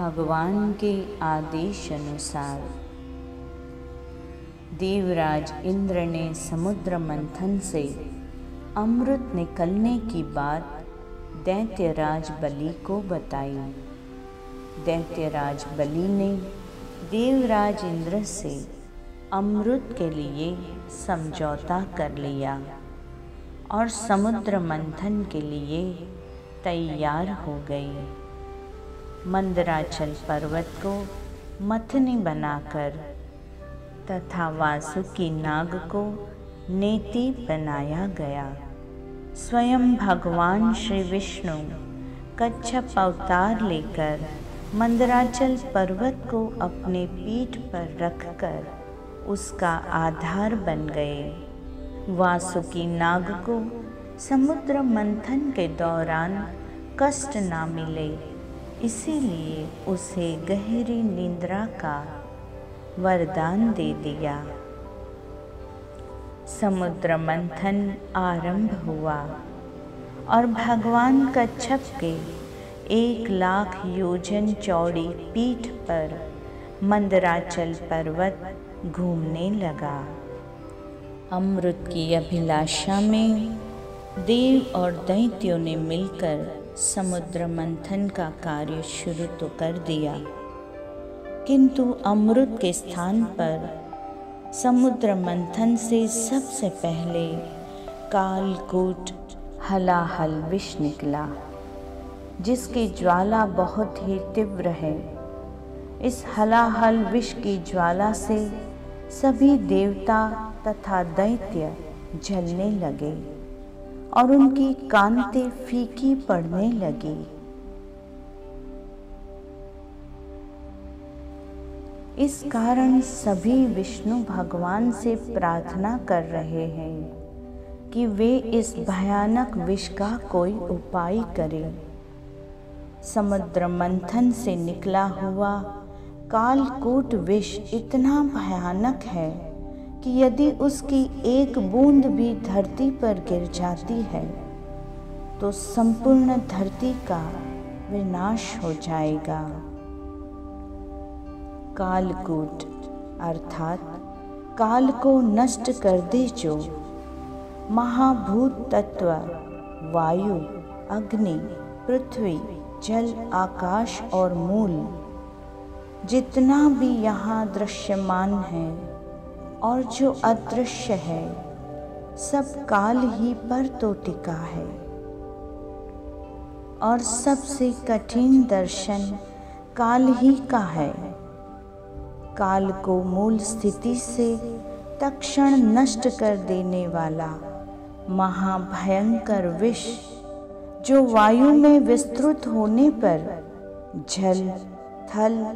भगवान के आदेश अनुसार देवराज इंद्र ने समुद्र मंथन से अमृत निकलने की बात दैत्यराज बलि को बताई। दैत्यराज बलि ने देवराज इंद्र से अमृत के लिए समझौता कर लिया और समुद्र मंथन के लिए तैयार हो गई। मंदराचल पर्वत को मथनी बनाकर तथा वासुकी नाग को नेति बनाया गया। स्वयं भगवान श्री विष्णु कच्छप अवतार लेकर मंदराचल पर्वत को अपने पीठ पर रखकर उसका आधार बन गए। वासुकी नाग को समुद्र मंथन के दौरान कष्ट ना मिले। इसीलिए उसे गहरी निंद्रा का वरदान दे दिया। समुद्र मंथन आरंभ हुआ और भगवान कच्छप के एक लाख योजन चौड़ी पीठ पर मंदराचल पर्वत घूमने लगा। अमृत की अभिलाषा में देव और दैत्यों ने मिलकर समुद्र मंथन का कार्य शुरू तो कर दिया। किंतु अमृत के स्थान पर समुद्र मंथन से सबसे पहले कालकूट हलाहल विष निकला, जिसकी ज्वाला बहुत ही तीव्र है। इस हलाहल विष की ज्वाला से सभी देवता तथा दैत्य जलने लगे। और उनकी कांते फीकी पड़ने लगी। इस कारण सभी विष्णु भगवान से प्रार्थना कर रहे हैं कि वे इस भयानक विष का कोई उपाय करें। समुद्र मंथन से निकला हुआ कालकूट विष इतना भयानक है कि यदि उसकी एक बूंद भी धरती पर गिर जाती है तो संपूर्ण धरती का विनाश हो जाएगा। कालकूट, अर्थात काल को नष्ट कर दे जो महाभूत तत्व, वायु, अग्नि, पृथ्वी, जल, आकाश और मूल, जितना भी यहाँ दृश्यमान है और जो अदृश्य है, सब काल ही पर तो टिका है। और सबसे कठिन दर्शन काल ही का है। काल को मूल स्थिति से तक्षण नष्ट कर देने वाला महाभयंकर विष, जो वायु में विस्तृत होने पर जल, थल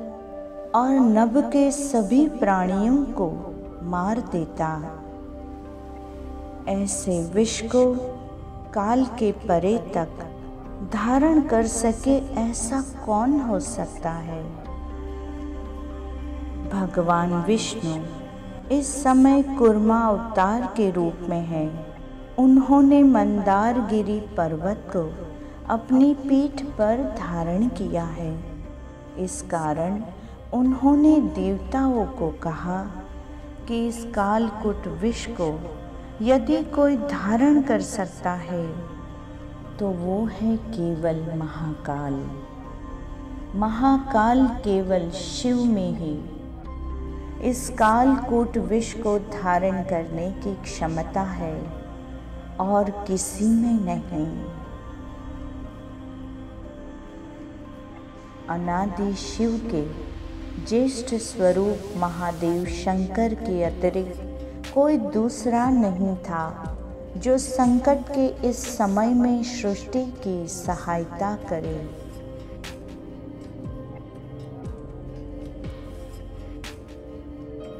और नभ के सभी प्राणियों को मार देता। ऐसे विष को काल के परे तक धारण कर सके ऐसा कौन हो सकता है? भगवान विष्णु इस समय कुर्मा अवतार के रूप में है। उन्होंने मंदार गिरी पर्वत को अपनी पीठ पर धारण किया है। इस कारण उन्होंने देवताओं को कहा कि इस कालकुट विष को यदि कोई धारण कर सकता है तो वो है केवल महाकाल। महाकाल केवल शिव में ही। इस कालकूट विष को धारण करने की क्षमता है और किसी में नहीं। अनादि शिव के ज्येष्ठ स्वरूप महादेव शंकर के अतिरिक्त कोई दूसरा नहीं था, जो संकट के इस समय में सृष्टि की सहायता करे।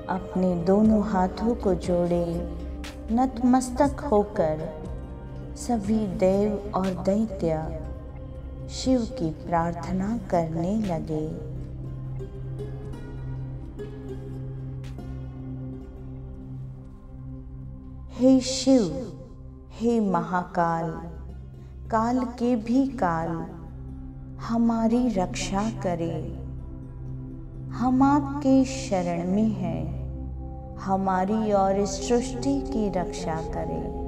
अपने दोनों हाथों को जोड़े, नतमस्तक होकर सभी देव और दैत्य शिव की प्रार्थना करने लगे। हे शिव, हे महाकाल, काल के भी काल, हमारी रक्षा करे। हम आपके शरण में हैं, हमारी और सृष्टि की रक्षा करें।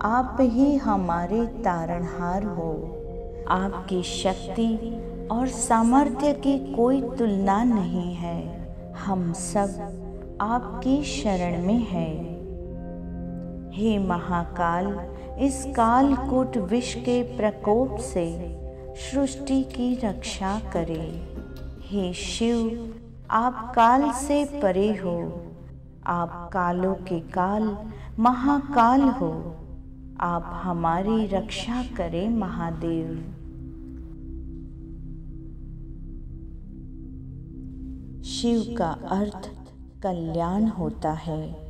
आप ही हमारे तारणहार हो। आपकी शक्ति और सामर्थ्य की कोई तुलना नहीं है। हम सब आपकी शरण में हैं। हे महाकाल, इस कालकूट विष के प्रकोप से सृष्टि की रक्षा करे। हे शिव, आप काल से परे हो। आप कालों के काल महाकाल हो। आप हमारी रक्षा करें, महादेव। शिव का अर्थ कल्याण होता है।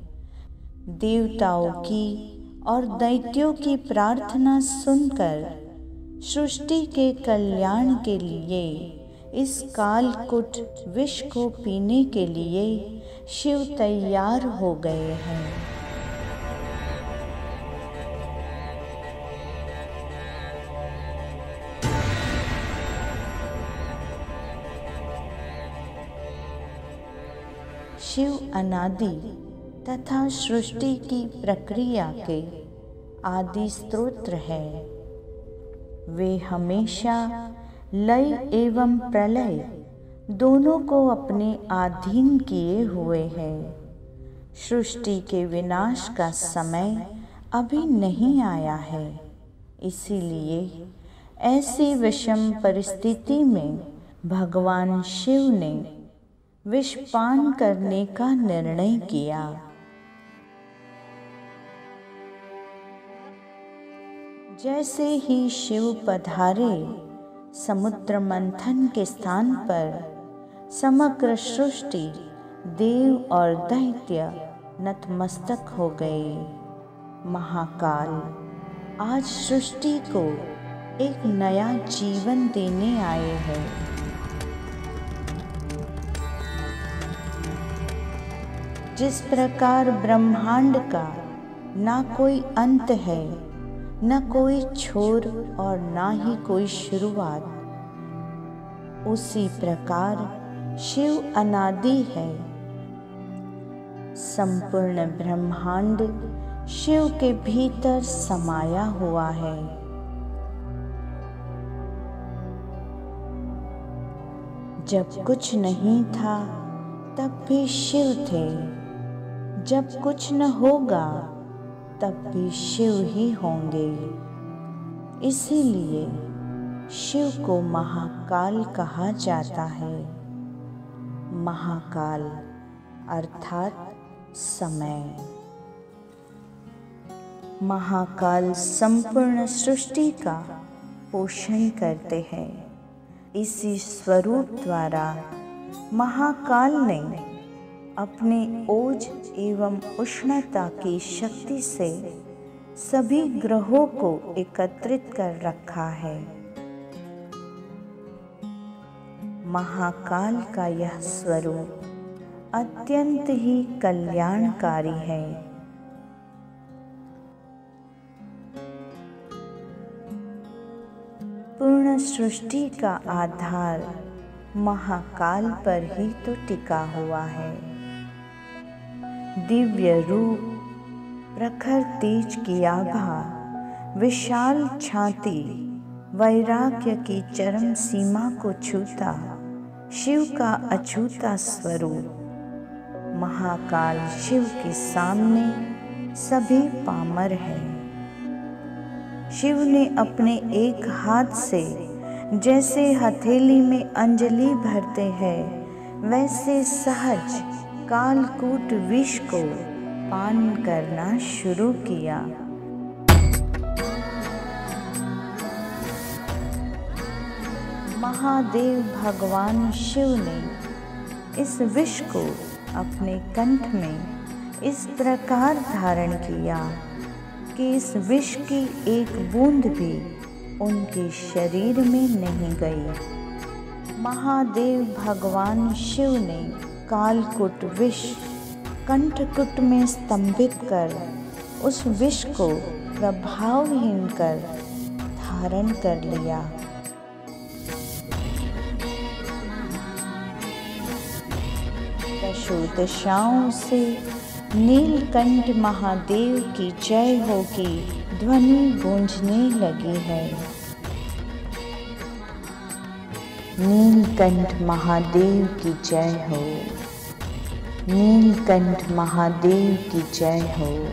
देवताओं की और दैत्यों की प्रार्थना सुनकर सृष्टि के कल्याण के लिए, इस कालकुट विष को पीने के लिए शिव तैयार हो गए हैं। शिव अनादि तथा सृष्टि की प्रक्रिया के आदि स्त्रोत्र है। वे हमेशा लय एवं प्रलय दोनों को अपने अधीन किए हुए हैं। सृष्टि के विनाश का समय अभी नहीं आया है। इसीलिए ऐसी विषम परिस्थिति में भगवान शिव ने विषपान करने का निर्णय किया। जैसे ही शिव पधारे समुद्र मंथन के स्थान पर समग्र सृष्टि, देव और दैत्य नतमस्तक हो गए। महाकाल आज सृष्टि को एक नया जीवन देने आए हैं। जिस प्रकार ब्रह्मांड का ना कोई अंत है न कोई छोर और ना ही कोई शुरुआत। उसी प्रकार शिव अनादि है। संपूर्ण ब्रह्मांड शिव के भीतर समाया हुआ है। जब कुछ नहीं था, तब भी शिव थे। जब कुछ न होगा तब भी शिव ही होंगे। इसीलिए शिव को महाकाल कहा जाता है। महाकाल अर्थात समय। महाकाल संपूर्ण सृष्टि का पोषण करते हैं। इसी स्वरूप द्वारा महाकाल ने अपने ओज एवं उष्णता की शक्ति से सभी ग्रहों को एकत्रित कर रखा है। महाकाल का यह स्वरूप अत्यंत ही कल्याणकारी है। पूर्ण सृष्टि का आधार महाकाल पर ही तो टिका हुआ है। दिव्य रूप, प्रखर तेज की आभा, विशाल छाती, वैराग्य की चरम सीमा को छूता, शिव का अछूता स्वरूप। महाकाल शिव के सामने सभी पामर है। शिव ने अपने एक हाथ से जैसे हथेली में अंजलि भरते हैं, वैसे सहज कालकूट विष को पान करना शुरू किया। महादेव भगवान शिव ने इस विष को अपने कंठ में इस प्रकार धारण किया कि इस विष की एक बूंद भी उनके शरीर में नहीं गई। महादेव भगवान शिव ने कालकुट विष कंठकुट में स्तंभित कर, उस विष को प्रभावहीन कर धारण कर लिया। दशो दशाओं से नीलकंठ महादेव की जय होगी ध्वनि गूंजने लगी है। नीलकंठ महादेव की जय हो। नीलकंठ महादेव की जय हो।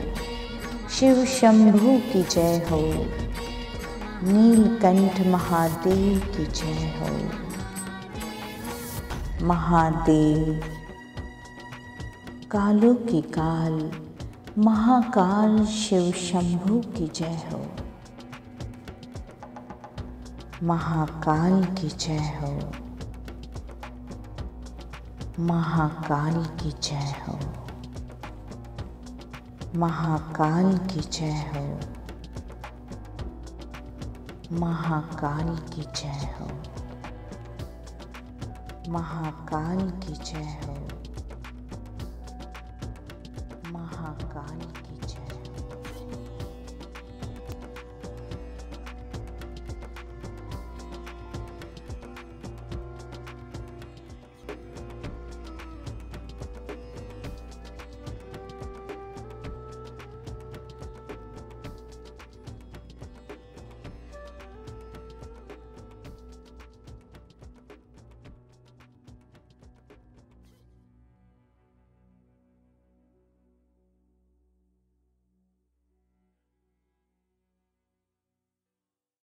शिव शंभु की जय हो। नीलकंठ महादेव की जय हो। महादेव, कालों की काल, महाकाल शिव शंभु की जय हो। महाकाल की जय हो। महाकाल की जय हो। महाकाल की जय हो। महाकाल की जय हो। महाकाल की जय हो।